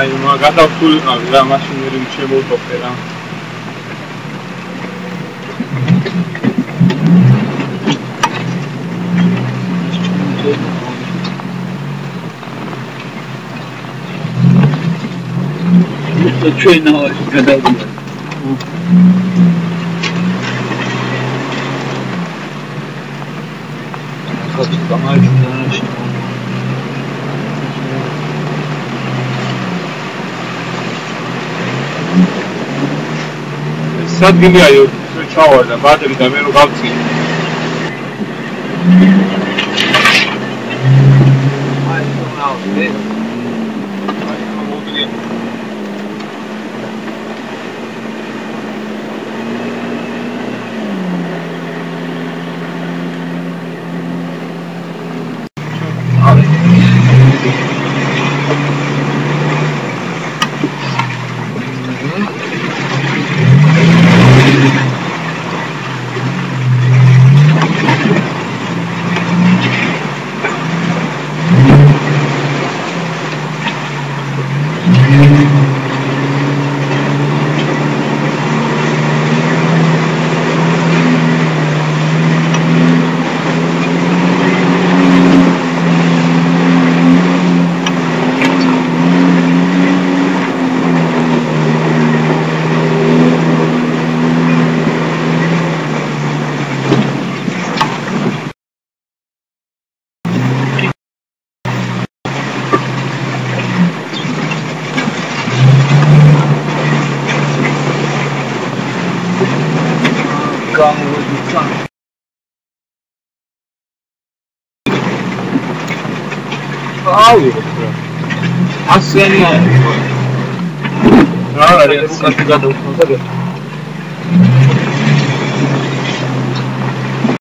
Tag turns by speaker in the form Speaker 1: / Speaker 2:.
Speaker 1: Ai, magari ho full, no, la macchina ricevuto per
Speaker 2: to čujno და ჩვენ
Speaker 1: ავაში გადავდივართ. ხალხი გამარჯვდა სადგილი აიო ჩავარდა ბატერი და
Speaker 2: მე რო გავწინე Kang Wudukang.
Speaker 1: Audi.
Speaker 2: Aslında
Speaker 1: Bravo,
Speaker 2: bu kadar da